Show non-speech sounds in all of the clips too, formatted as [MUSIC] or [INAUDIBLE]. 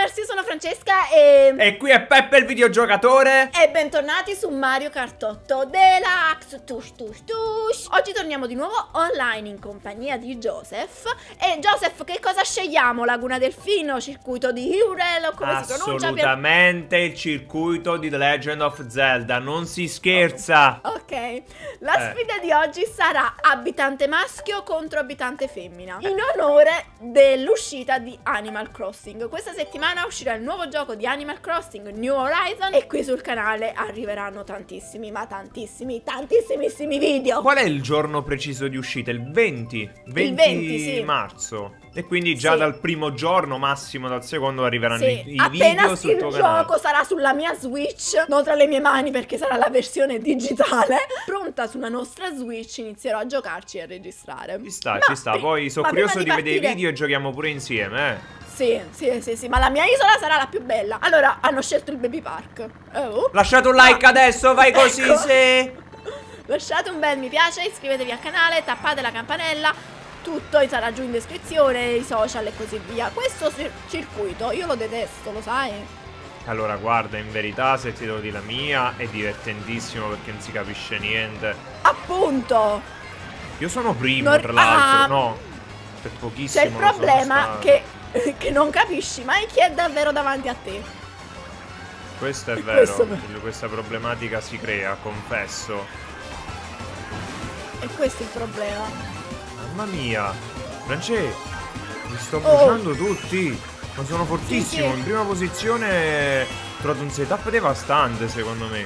gamers, io sono Francesca e... E qui è Peppe il videogiocatore E bentornati su Mario Kart 8 Deluxe tush tush tush Oggi torniamo di nuovo online in compagnia di Joseph E Joseph che cosa scegliamo? Laguna Delfino, circuito di Hyrule o come si pronuncia? Assolutamente il circuito di The Legend of Zelda, non si scherza Ok, la eh. sfida di oggi sarà abitante maschio contro abitante femmina In onore dell'uscita di Animal Crossing Questa settimana uscirà il nuovo gioco di Animal Crossing New Horizon E qui sul canale arriveranno tantissimi, ma tantissimi, tantissimissimi video Qual è il giorno preciso di uscita? Il 20? 20, il 20 sì. marzo e quindi già sì. dal primo giorno, massimo dal secondo, arriveranno sì. i, i video sul tuo canale. il gioco sarà sulla mia Switch, non tra le mie mani perché sarà la versione digitale. [LAUGHS] Pronta sulla nostra Switch, inizierò a giocarci e a registrare. Ci sta, ma, ci sta. Poi sono curioso di, di vedere i video e giochiamo pure insieme, eh. Sì, sì, sì, sì, ma la mia isola sarà la più bella. Allora, hanno scelto il baby park. Oh. Lasciate un like ah. adesso, vai ecco. così, sì. [LAUGHS] Lasciate un bel mi piace, iscrivetevi al canale, tappate la campanella tutto sarà giù in descrizione, i social e così via. Questo circuito io lo detesto, lo sai? Allora, guarda, in verità, se ti devo dire la mia, è divertentissimo perché non si capisce niente. Appunto! Io sono primo, non... tra l'altro, ah, no. Per pochissimo. C'è il problema che, che, non capisci mai chi è davvero davanti a te. Questo è vero, questo... questa problematica si crea, confesso. E questo è il problema. Mamma mia. Francesco, mi sto oh, oh. bruciando tutti. Ma sono fortissimo. Sì, sì. In prima posizione ho trovato un setup devastante, secondo me.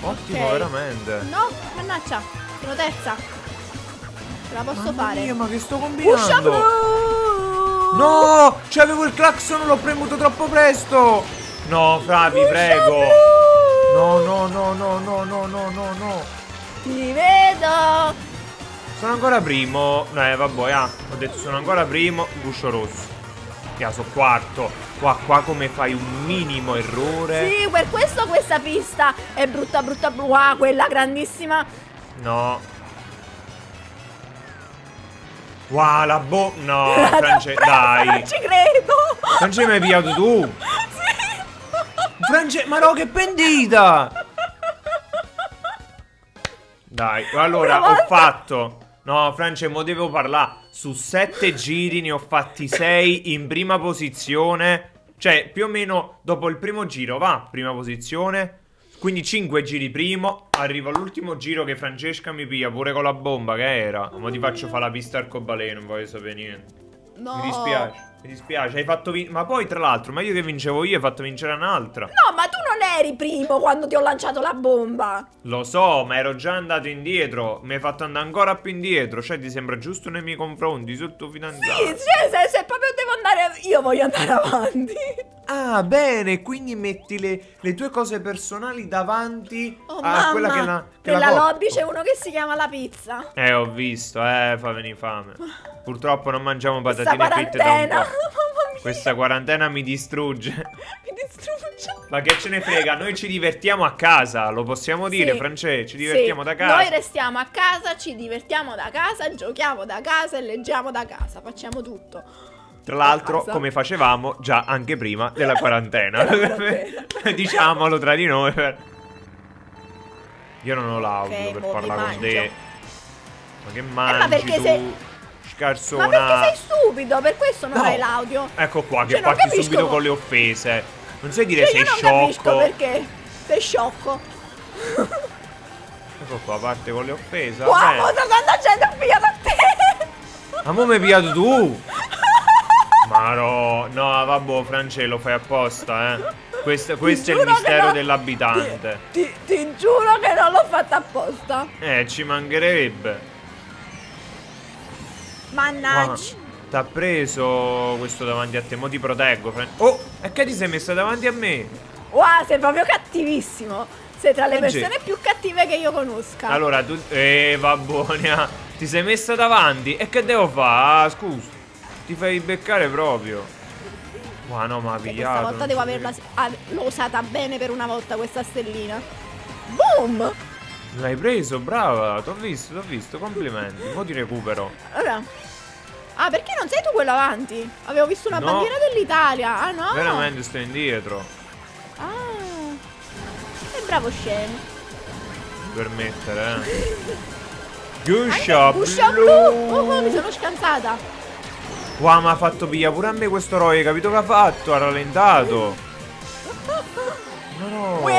Ottimo, okay. veramente. No, mannaggia. Sono terza. Ce la posso Mamma fare. Mia, ma che sto combinando? No! Cioè, avevo il clacson, l'ho premuto troppo presto. No, Fravi, prego. No, no, no, no, no, no, no, no. Ti vedo. Sono ancora primo. Eh, vabbè, ah, ho detto sono ancora primo. Guscio rosso. Ya, sono quarto. Qua, qua come fai un minimo errore. Sì, per questo questa pista è brutta, brutta, brutta. quella grandissima. No. Wow, la bo... No, [LAUGHS] France, dai. Non ci credo. France mi hai pigliato tu. [LAUGHS] Sì. France, ma no, che pendita. Dai, allora ho fatto No, France, mo devo parlare. Su sette giri ne ho fatti sei in prima posizione. Cioè, più o meno dopo il primo giro, va, prima posizione. Quindi 5 giri primo, arrivo all'ultimo giro che Francesca mi piglia pure con la bomba che era. Ma ti faccio fare la pista arcobaleno, non voglio sapere niente. No. Mi dispiace. Mi dispiace, hai fatto vincere. Ma poi, tra l'altro, ma io che vincevo io, hai fatto vincere un'altra. No, ma tu non eri primo quando ti ho lanciato la bomba. Lo so, ma ero già andato indietro. Mi hai fatto andare ancora più indietro. Cioè, ti sembra giusto nei miei confronti, sotto fidanzato. Sì, cioè, se, se proprio devo andare. Io voglio andare avanti. Ah, bene, quindi metti le, le tue cose personali davanti oh, a mamma, quella che la. Che nella la lobby c'è uno che si chiama la pizza. Eh, ho visto, eh, fa venire fame. Purtroppo non mangiamo patatine fritte da un [LAUGHS] po'. Questa quarantena mi distrugge. [LAUGHS] mi distrugge. Ma che ce ne frega, noi ci divertiamo a casa, lo possiamo dire, sì. France, ci divertiamo sì. da casa. Noi restiamo a casa, ci divertiamo da casa, giochiamo da casa e leggiamo da casa, facciamo tutto. Tra l'altro, come facevamo già anche prima della [LAUGHS] quarantena. Diciamolo tra di noi. Io non ho l'audio okay, per parlare con te. Ma che mangi eh, ma perché tu? sei scarsona. Ma perché sei stupido? Per questo non no. hai l'audio. Ecco qua, cioè, che parti subito come... con le offese. Non sai dire cioè, sei non sciocco. perché. Sei sciocco. [LAUGHS] ecco qua, parte con le offese. Wow, quanta gente ha pigliato a te. Ma mo mi pigliato tu. [LAUGHS] Ma no, no, vabbè, France, lo fai apposta, eh. Questo, questo è il mistero dell'abitante. Ti, ti, ti giuro che non l'ho fatta apposta. Eh, ci mancherebbe. Mannaggia. T'ha preso questo davanti a te, mo ti proteggo. Oh, e che ti sei messa davanti a me? Wow, sei proprio cattivissimo. Sei tra le persone più cattive che io conosca. Allora, tu... Eh, va buona. Ti sei messa davanti? E che devo fare? Ah, scusa. Ti fai beccare proprio. Ma no, ma ha pigliato. Questa volta devo averla ah, usata bene per una volta questa stellina. Boom! L'hai preso, brava. T'ho visto, t'ho visto. Complimenti. Mo ti recupero. Allora. Ah, perché non sei tu quello avanti? Avevo visto una No. bandiera dell'Italia. Ah, no? Veramente sto indietro. Ah. Che bravo scemo. Permettere, eh. Guscia blu. blu. Oh, oh, mi sono scansata. Wow, ma ha fatto via pure a me questo Roy, capito che ha fatto? Ha rallentato. [LAUGHS] No, no. Uè, no,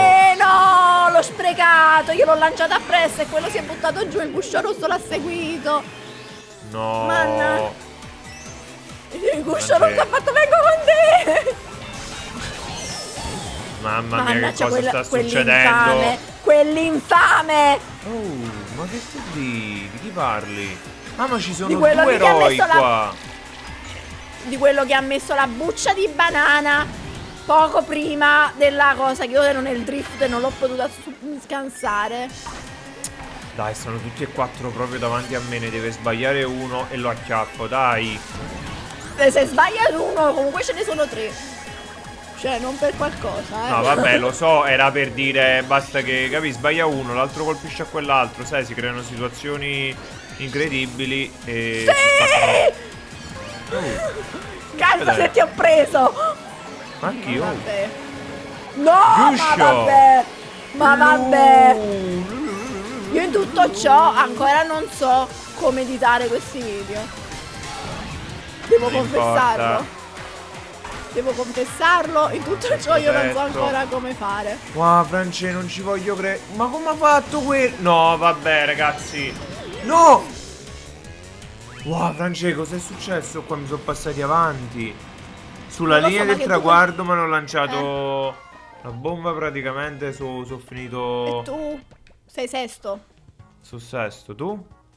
l'ho sprecato. Io l'ho lanciato appresso e quello si è buttato giù. Il guscio rosso l'ha seguito. No. Manna. Il guscio rosso ha fatto vengo con te. Mamma mia, che Mannaggia, cosa quella- sta succedendo? quell'infame. Oh, ma che stai di? Di chi parli? Ah, ma ci sono due che eroi messo la- qua. Di quello che ha messo la buccia di banana poco prima della cosa che io ero nel drift e non l'ho potuta scansare. Dai, sono tutti e quattro proprio davanti a me, ne deve sbagliare uno e lo acchiappo, dai. E se sbaglia uno, comunque ce ne sono tre. Cioè, non per qualcosa, eh. No, vabbè, [LAUGHS] lo so, era per dire, basta che, capi, sbaglia uno, l'altro colpisce a quell'altro, sai, si creano situazioni incredibili e... spaccano- Oh, Cazzo Dai. se ti ho preso! Ma? Oh. Vabbè. No, ma Guscio. vabbè! Ma vabbè! No. Io in tutto ciò ancora non so come editare questi video. Devo Non confessarlo. importa. Devo confessarlo, in tutto ciò io non so ancora come fare. Wow, France, non ci voglio credere. Ma come ha fatto quello? No, vabbè, ragazzi. No! Wow, France, cos'è successo? Qua mi sono passati avanti. Sulla linea so, del tu- traguardo mi hanno lanciato la bomba praticamente su, sono finito E tu sei sesto su sesto. Tu?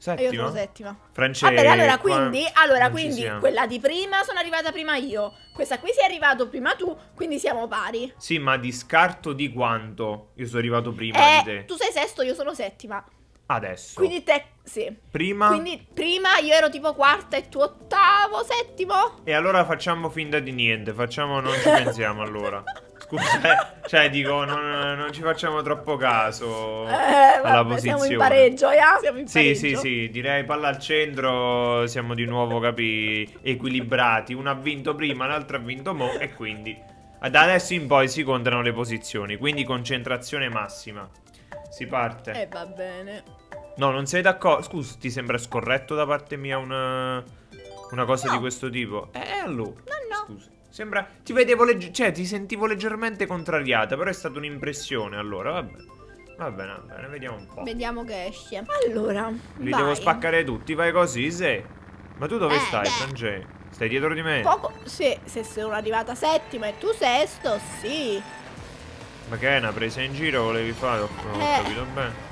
e io Settima? sono settima. France, Va bene, allora quindi, allora, quindi quella di prima sono arrivata prima io. Questa qui sei arrivato prima tu, quindi siamo pari. Sì, ma di scarto di quanto? Io sono arrivato prima di Eh, te. tu sei sesto, io sono settima. Adesso. Quindi te, sì. prima Quindi prima io ero tipo quarta e tu ottavo, settimo? E allora facciamo finta di niente, facciamo non ci pensiamo allora. [LAUGHS] Scusa, eh, cioè dico, non, non ci facciamo troppo caso Eh, alla vabbè, siamo posizione. in pareggio, yeah? Siamo in Sì, pareggio. sì, sì, direi palla al centro, siamo di nuovo, capi, equilibrati. Uno ha vinto prima, l'altro ha vinto mo e quindi da adesso in poi si contano le posizioni, quindi concentrazione massima. Si parte. Eh, va bene. No, non sei d'accordo? Scusa, ti sembra scorretto da parte mia una, una cosa No. di questo tipo? Eh, allora. No, no. Scusa. Sembra. Ti vedevo legge- Cioè, ti sentivo leggermente contrariata. Però è stata un'impressione. Allora, vabbè. Va bene, va bene, vediamo un po'. Vediamo che esce. Allora, Li vai. devo spaccare tutti, vai così, se. Ma tu dove Eh, stai. Frangé? Stai dietro di me? Poco, sì, se sono arrivata settima e tu sesto, sì. Ma che è una presa in giro volevi fare? Non ho Eh. capito bene.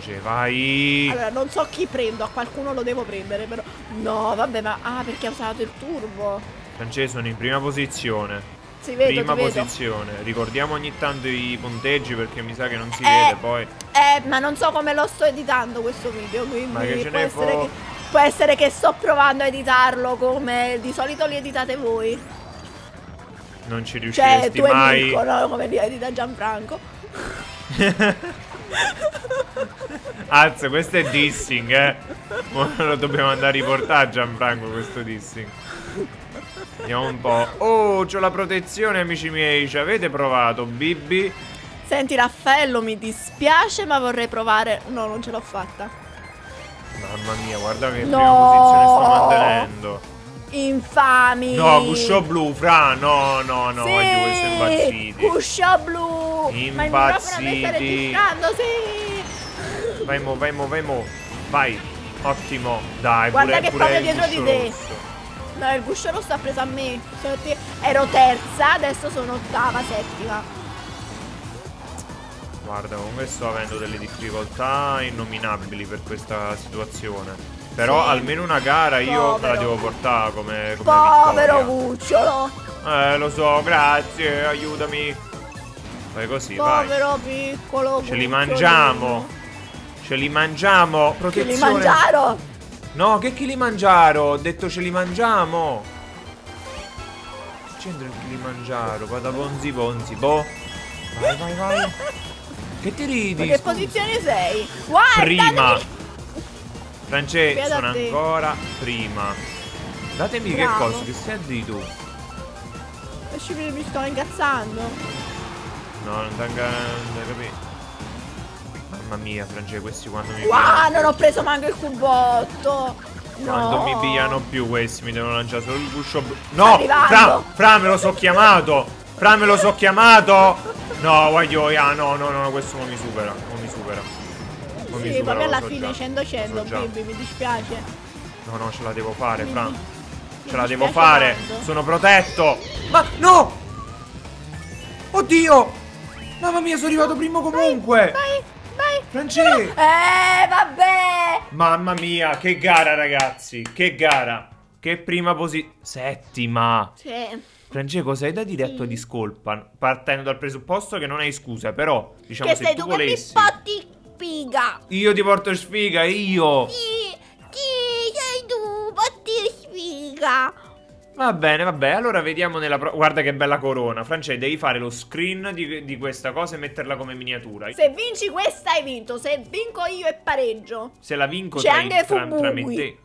Frangé, vai. Allora, non so chi prendo, a qualcuno lo devo prendere, però. No, vabbè, ma. Ah, perché ha usato il turbo. Frangé, sono in prima posizione. Si vedo, Prima ti vedo. posizione. Ricordiamo ogni tanto i punteggi perché mi sa che non si Eh. vede poi. Eh, ma non so come lo sto editando questo video, quindi Ma che ce può, ne essere fo- che, può essere che sto provando a editarlo come di solito li editate voi. Non ci Cioè, riusciresti tu e mai. Mirko, no? Come li edita Gianfranco. [LAUGHS] [LAUGHS] Anzi, questo è dissing, eh. Lo dobbiamo andare a riportare a Gianfranco questo dissing. Vediamo un po'. Oh, c'ho la protezione, amici miei. Ci avete provato, Bibi? Senti Raffaello, mi dispiace, ma vorrei provare. No, non ce l'ho fatta. Mamma mia, guarda che No. prima posizione sto mantenendo. Infami. No, guscio blu, fra. No, no, no. sì. Voi siete impazziti. Blu. Ma il microfono me sta Impazziti. registrando, sì. Vai mo, vai mo, vai mo. Vai. Ottimo. Dai, Guarda pure, che pure proprio dietro di te. rosso. No, il guscio rosso ha preso a me. Te- Ero terza, adesso sono ottava, settima. Guarda, comunque sto avendo delle difficoltà innominabili per questa situazione. Però Sì. almeno una gara io me la Povero. devo portare come, come Povero vittoria. cucciolo. Eh, lo so, grazie, aiutami. Vai così, vai. Povero piccolo Ce li mangiamo. Ce li mangiamo. Che Protezione. li mangiaro. No, che chi li mangiaro? Ho detto ce li mangiamo. C'entra il chi li mangiaro? Vada bonzi bonzi, boh. Vai, vai, vai. [LAUGHS] Che ti ridi? Ma che posizione sei? Guarda! Prima. France Beata sono ancora prima. Datemi Bravo. che cosa, che dire tu? Che mi sto incazzando. No, non tenga. Non capito. Mamma mia, France, questi quando mi Wow, pigliano. non ho preso manco il cubotto. No. Quando mi pigliano più questi mi devono lanciare solo il guscio blu. No! Fra, Fra, me lo so chiamato! Fra, me lo so chiamato! No, voglio, ah, no, no, no, questo non mi supera. Non mi supera. Non mi Sì, supera, proprio lo alla so fine già. 100 100, Lo so già. baby, mi dispiace. No, no, ce la devo fare, Fra. Mi- Ce mi la devo fare. tanto. Sono protetto. Ma no! Oddio! Mamma mia, sono arrivato primo comunque. Vai, vai. France! Eh, vabbè. Mamma mia, che gara, ragazzi. Che gara. Che prima posizione. Settima. Sì. Francesco, sei da dire a tua Sì. discolpa? Partendo dal presupposto che non hai scusa, però, diciamo, che se sei tu tu che mi volessi. spotti spiga. Io ti porto sfiga, io. Chi? Chi sei tu? Botti spiga. Va bene, vabbè, allora vediamo nella pro... Guarda che bella corona. France, devi fare lo screen di, di questa cosa e metterla come miniatura. Se vinci questa hai vinto, se vinco io è pareggio. Se la vinco C'è anche tra, Fubuki. te.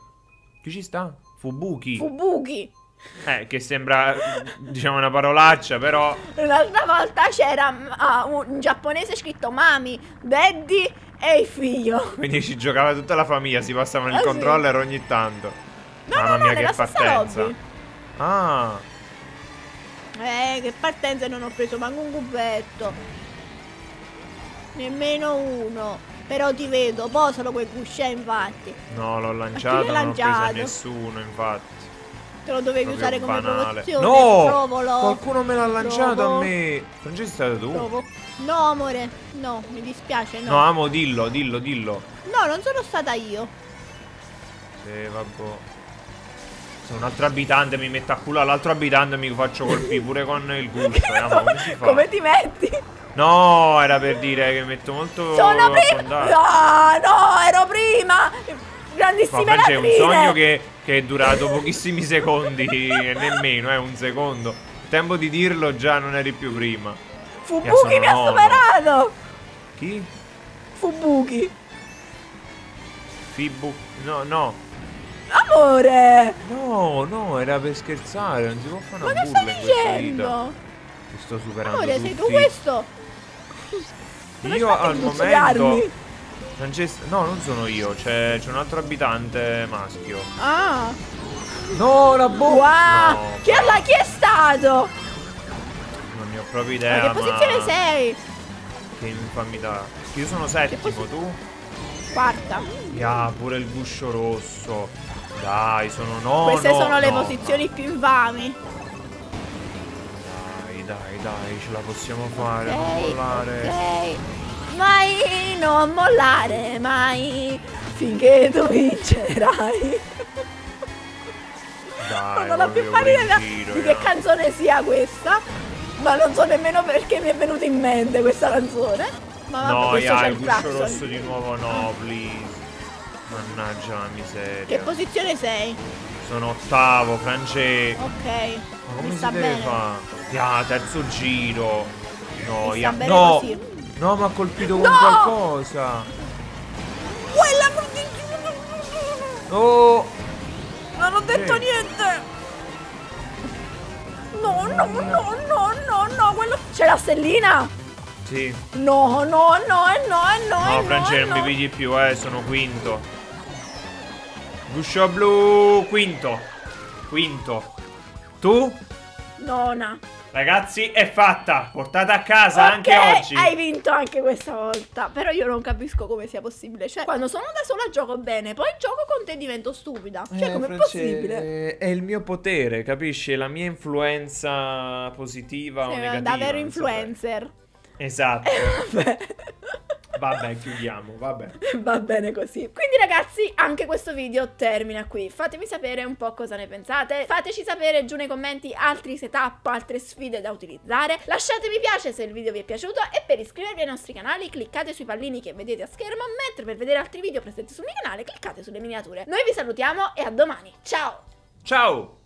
Chi ci sta? Fubuki. Fubuki. eh, che sembra, diciamo, una parolaccia, però... L'altra volta c'era ah, un giapponese scritto Mami, Daddy e il figlio. Quindi ci giocava tutta la famiglia, si passavano il Ah, sì. controller ogni tanto. No, Mamma no, no, mia, che partenza. lobby. Ah, Eh, che partenza e non ho preso manco un cubetto. Nemmeno uno. Però ti vedo, posalo quel cuscè infatti. no, l'ho lanciato, non ho preso a lanciato? nessuno, infatti. Te lo dovevi Proprio usare come banale. promozione. No! Provolo. Qualcuno me l'ha lanciato Provo. a me. Francesco, è stato tu? Provo. No, amore. No, mi dispiace, no. No, amo, dillo, dillo, dillo. No, non sono stata io. Sì, vabbè. Se un altro abitante mi mette a culo all'altro abitante mi faccio colpire pure con il eh, amo, come fa? Come ti metti? No, era per dire che metto molto Sono prima. No, no, ero prima. Ma Grandissime Francesco, è un sogno che, che è durato pochissimi secondi, e nemmeno, è un secondo. Tempo di dirlo già non eri più prima. Fubuki mi ha superato. Chi? Fubuki. Fibu? No, no. Amore. No, no, era per scherzare, non si può fare Ma una che burla stai in questa vita. Ti sto superando Amore, tutti. sei tu questo? Come Io al momento Francesco, no, non sono io, c'è, c'è un altro abitante maschio. Ah. No, la Wow. No, Chi, è la- chi è stato? non ne ho proprio Ma idea. che posizione ma sei? Che infamità. Io sono settimo, tu? Quarta. Ya, pure il guscio rosso. Dai, sono no. Queste no, sono le no, posizioni più infami. Dai, dai, dai, ce la possiamo fare. non Ok, mollare. ok. Mai non mollare, mai. Finché tu vincerai. Dai, non ho più in idea giro, di che canzone sia questa. Ma non so nemmeno perché mi è venuta in mente questa canzone. Ma vabbè, No, c'è il guscio rosso di nuovo no, please. Mannaggia la miseria. Che posizione sei? Sono ottavo, France. Ok. Ma come mi si deve fare? Ya, terzo giro. No, bene No! così. No, mi ha colpito con No! qualcosa. Quella Oh! Non ho detto Sì. niente. No, no, no, no, no, no, quello c'è la stellina. Sì. No, no, no, eh, no, eh, no, No, eh, France, no, non mi no. pigli più, eh, sono quinto. Guscio blu, quinto. Quinto. Tu? Nona. Ragazzi, è fatta. Portata a casa Ok, anche oggi. hai vinto anche questa volta. Però io non capisco come sia possibile. Cioè, quando sono da sola gioco bene, poi gioco con te divento stupida. Cioè, Eh, com'è possibile? È il mio potere, capisci? È la mia influenza positiva o Sei negativa. davvero non saprei. Esatto. Vabbè. [LAUGHS] Vabbè, chiudiamo, vabbè. Va bene così. Quindi ragazzi, anche questo video termina qui. Fatemi sapere un po' cosa ne pensate. Fateci sapere giù nei commenti altri setup, altre sfide da utilizzare. Lasciate mi piace se il video vi è piaciuto e per iscrivervi ai nostri canali cliccate sui pallini che vedete a schermo, mentre per vedere altri video presenti sul mio canale cliccate sulle miniature. Noi vi salutiamo e a domani. Ciao! Ciao!